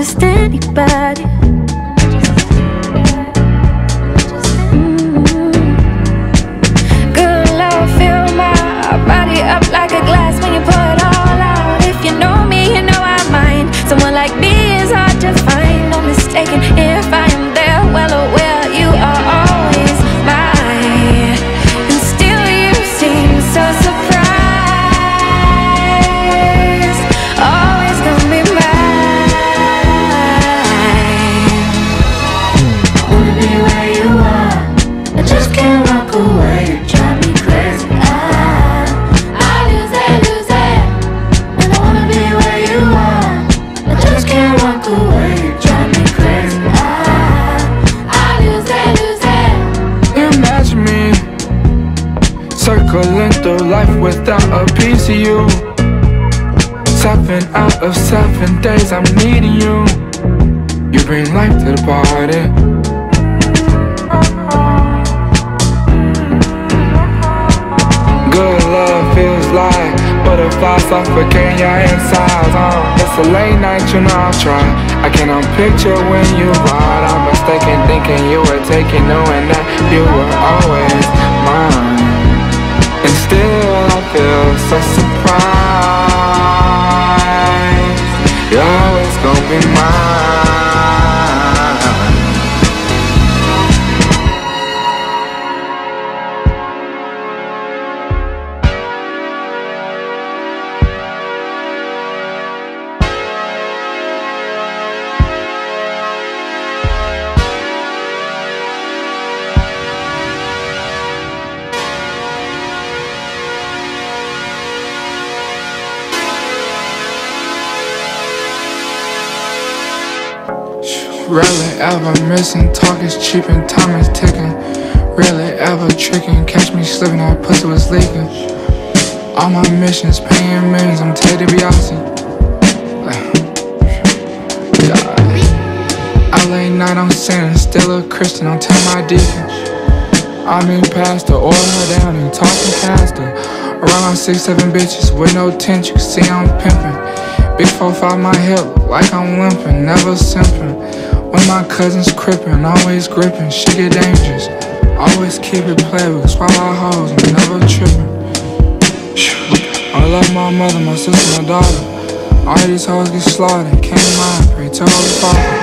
just anybody. Through life without a piece of you. Seven out of seven days I'm needing you. You bring life to the party. Good love feels like butterflies suffocating your insides. Uh, it's a late night, you know I'll try. I cannot picture when you ride. I'm mistaken thinking you were taking, knowing that you were always mine. Still I feel so surprised. You're always gonna be mine. Rarely ever missing, talk is cheap and time is ticking. Rarely ever tricking, catch me slipping, that pussy was leaking. All my missions, paying millions, I'm Ted DiBiase. LA night, I'm sinning, still a Christian, I'm telling my deacon. I mean, pastor, order her down and talking faster. Around six, seven bitches with no tent, you can see I'm pimping. Big four, five, my hip, like I'm limping, never simping. My cousins crippin', always gripping, shit get dangerous. Always keep it playable, swallow hoes, I'm never trippin'. I love my mother, my sister, my daughter. All these hoes get slaughtered, can't mind, pray to Holy Father.